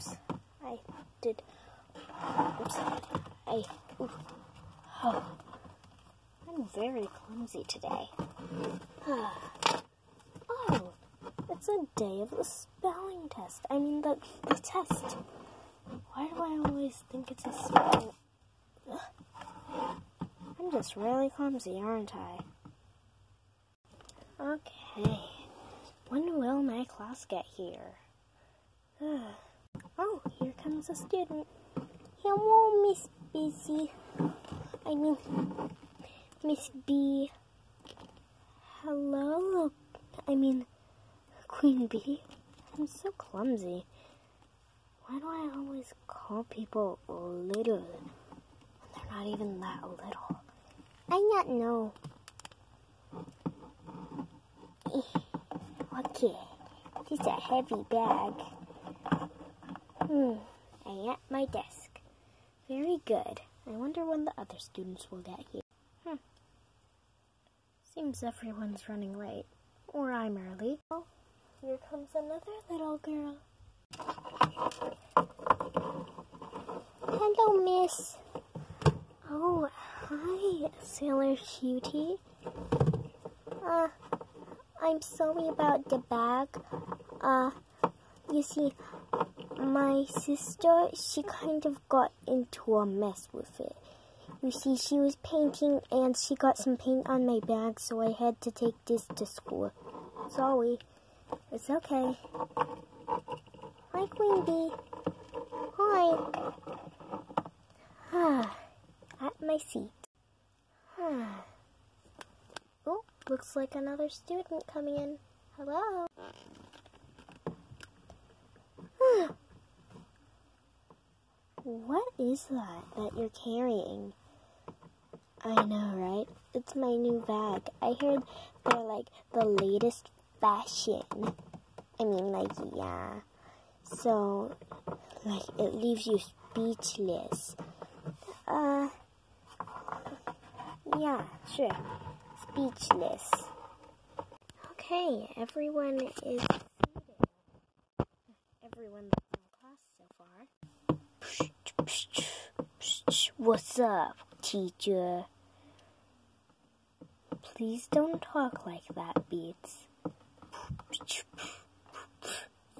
Oops. I did. Oops. I. Oh. I'm very clumsy today. oh, it's a day of the spelling test. I mean, the, the test. Why do I always think it's a spelling? I'm just really clumsy, aren't I? Okay. When will my class get here? oh, here comes a student. Hello, Miss Busy. I mean, Miss B. Hello. I mean, Queen Bee. I'm so clumsy. Why do I always call people little when they're not even that little? I not know. Okay, is a heavy bag. Hmm, I at my desk. Very good. I wonder when the other students will get here. Hmm. Seems everyone's running late. Or I'm early. Oh, here comes another little girl. Hello, miss. Oh, hi, Sailor Cutie. Uh, I'm sorry about the bag. Uh, you see, my sister, she kind of got into a mess with it. You see, she was painting and she got some paint on my bag, so I had to take this to school. Sorry. It's okay. Hi, Queen Bee. Hi. Ah, at my seat. Ah. Oh, looks like another student coming in. Hello. What is that that you're carrying? I know, right? It's my new bag. I heard they're like the latest fashion. I mean, like, yeah. So, like, it leaves you speechless. Uh, yeah, sure. Speechless. Okay, everyone is seated. Everyone that's in class so far. What's up, teacher? Please don't talk like that, Beats.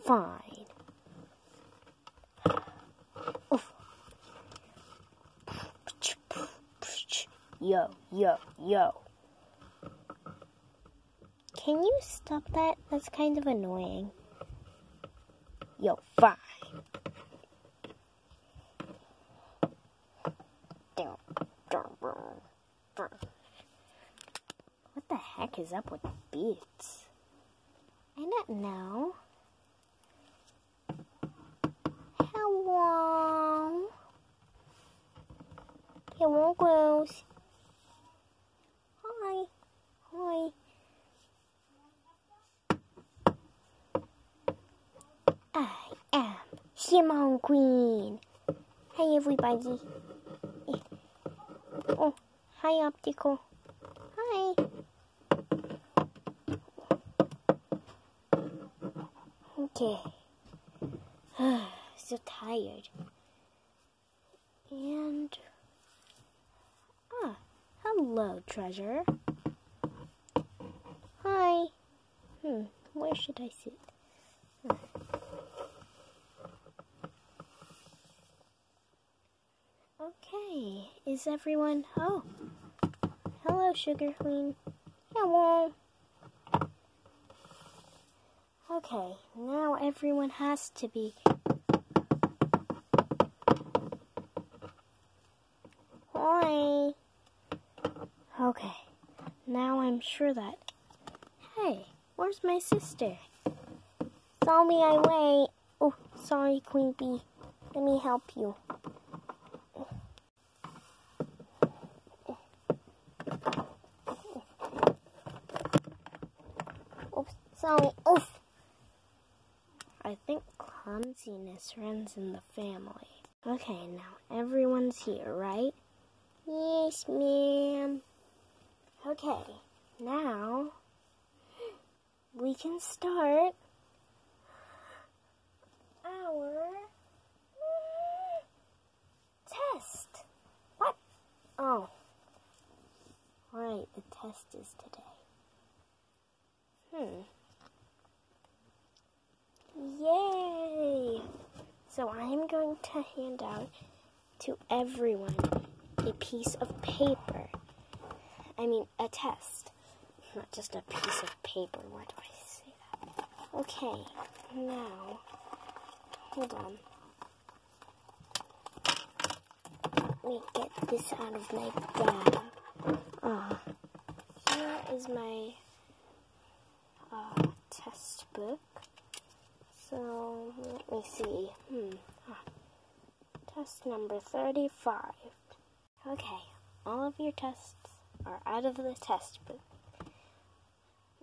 Fine. Yo, yo, yo. Can you stop that? That's kind of annoying. Yo, fine. What the heck is up with beats? I don't know. Hello. Hello, girls. Hi. Hi. I am Simon Queen. Hi, everybody. Oh, hi, Optical. Hi. Okay. so tired. And. Ah, hello, treasure. Hi. Hmm, where should I sit? Okay, is everyone. Oh, hello, Sugar Queen. Hello. Okay, now everyone has to be. Hi. Okay, now I'm sure that. Hey, where's my sister? Sorry, I wait. Oh, sorry, Queen Bee. Let me help you. So, oof. I think clumsiness runs in the family. Okay, now everyone's here, right? Yes, ma'am. Okay, now we can start our test. What? Oh. Right, the test is today. Hmm. So I'm going to hand out to everyone a piece of paper. I mean, a test. Not just a piece of paper. Why do I say that? Okay, now, hold on. Let me get this out of my bag. Uh, here is my uh, test book. So, let me see. Hmm. Test number 35. Okay, all of your tests are out of the test book.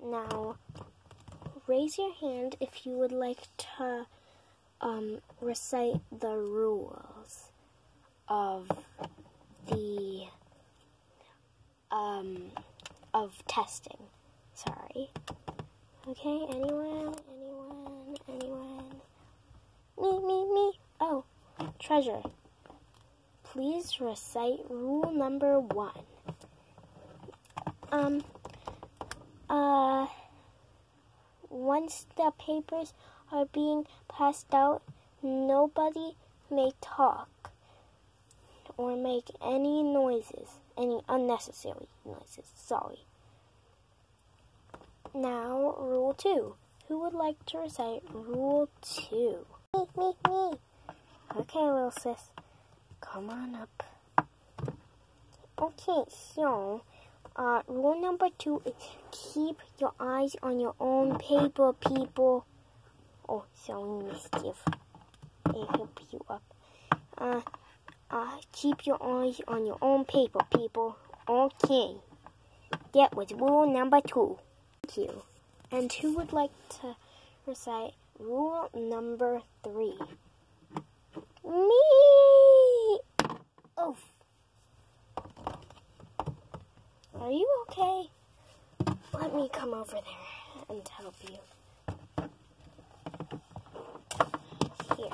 Now, raise your hand if you would like to um, recite the rules of the um, of testing. Sorry. Okay, anyone, anyone? Me, me, me. Oh, treasure. Please recite rule number one. Um, uh, once the papers are being passed out, nobody may talk or make any noises, any unnecessary noises. Sorry. Now, rule two. Who would like to recite rule two? Me, me, me. Okay, little sis. Come on up. Okay, so, uh, rule number two is keep your eyes on your own paper, people. Oh, sorry, mischief. I help you up. Uh, uh, keep your eyes on your own paper, people. Okay. That was rule number two. Thank you. And who would like to recite rule number three? Me! Oof. Are you okay? Let me come over there and help you. Here.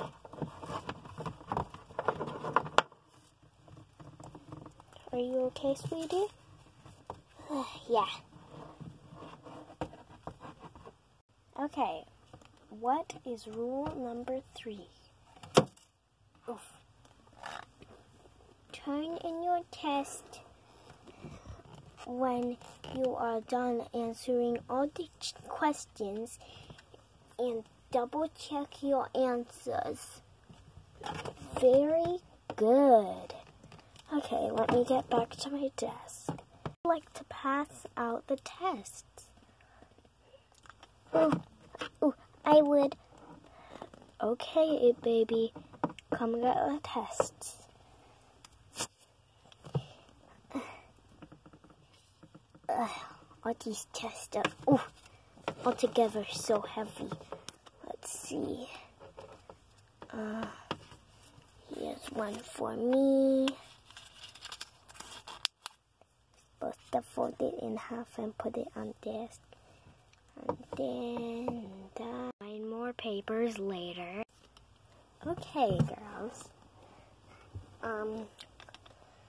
Are you okay, sweetie? yeah. Okay, what is rule number three? Oof. Turn in your test when you are done answering all the questions and double check your answers. Very good. Okay, let me get back to my desk. I'd like to pass out the tests. Oh, oh, I would. Okay, baby. Come get the tests. Uh, all these tests are oh, altogether so heavy. Let's see. Uh, here's one for me. Supposed to fold it in half and put it on desk. And then nine more papers later. Okay, girls. Um,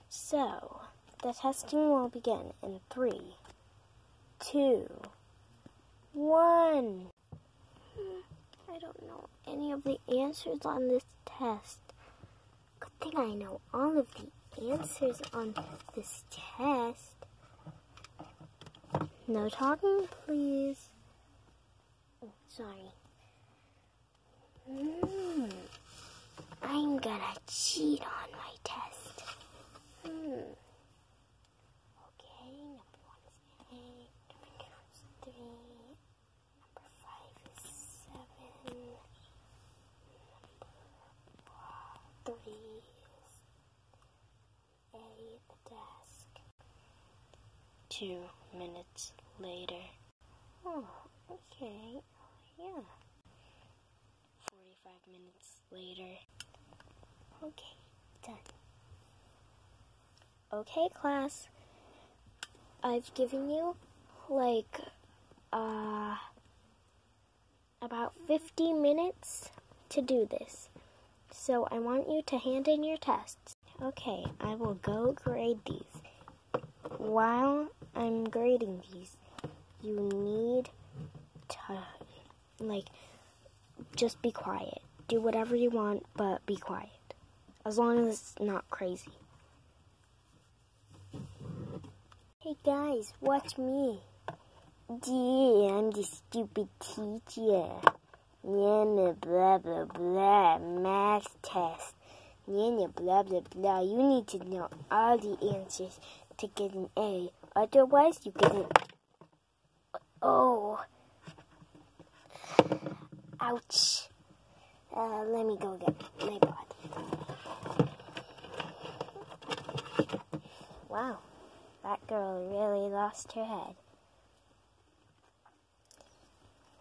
so the testing will begin in three, two, one. Hmm, I don't know any of the answers on this test. Good thing I know all of the answers on this test. No talking, please. Sorry. Mm, I'm gonna cheat on my test. Hmm. Okay, number one is eight, number two is three, number five is seven, number three is A, the desk. Two minutes later. Oh, okay. Yeah. 45 minutes later. Okay, done. Okay, class. I've given you like uh about 50 minutes to do this. So I want you to hand in your tests. Okay, I will go grade these. While I'm grading these, you need to, like, just be quiet. Do whatever you want, but be quiet. As long as it's not crazy. Hey guys, watch me. Gee, I'm the stupid teacher. Yeah, blah blah blah, math test. Yeah, blah blah blah. You need to know all the answers to get an A. Otherwise, you get an. Oh. Ouch. Uh, let me go get my body. Wow, that girl really lost her head.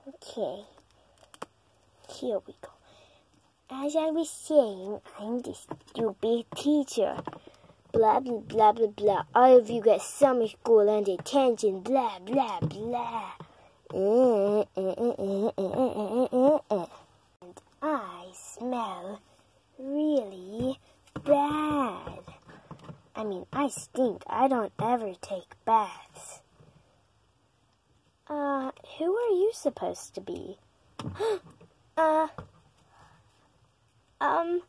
Okay, here we go. As I was saying, I'm the stupid teacher. Blah, blah, blah, blah, blah. All of you get summer school and detention. Blah, blah, blah. And I smell really bad. I mean, I stink. I don't ever take baths. Uh, who are you supposed to be? uh, um,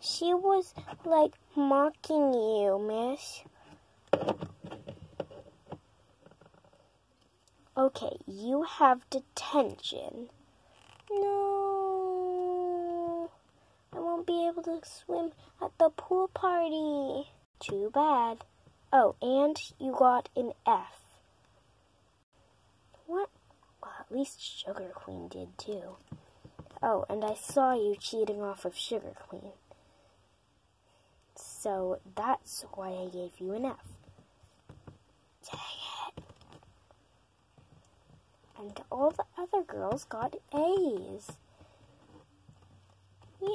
she was like mocking you, miss. Okay, you have detention. No, I won't be able to swim at the pool party. Too bad. Oh, and you got an F. What? Well, at least Sugar Queen did too. Oh, and I saw you cheating off of Sugar Queen. So that's why I gave you an F. Dang. And all the other girls got A's. Yay!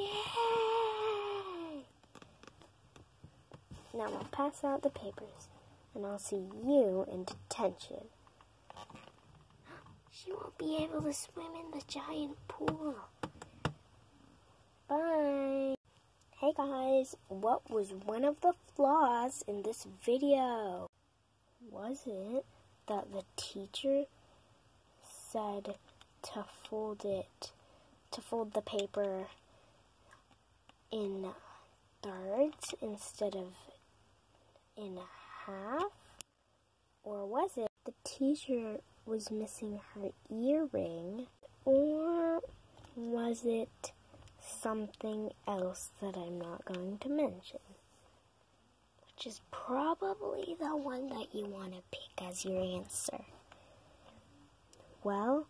Now I'll pass out the papers, and I'll see you in detention. She won't be able to swim in the giant pool. Bye. Hey guys, what was one of the flaws in this video? Was it that the teacher said to fold it, to fold the paper in thirds instead of in half? Or was it the teacher was missing her earring? Or was it something else that I'm not going to mention? Which is probably the one that you want to pick as your answer. Well,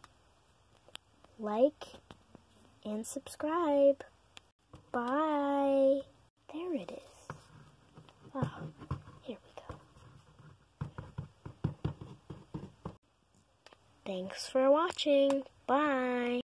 like and subscribe. Bye. There it is. Oh, here we go. Thanks for watching. Bye.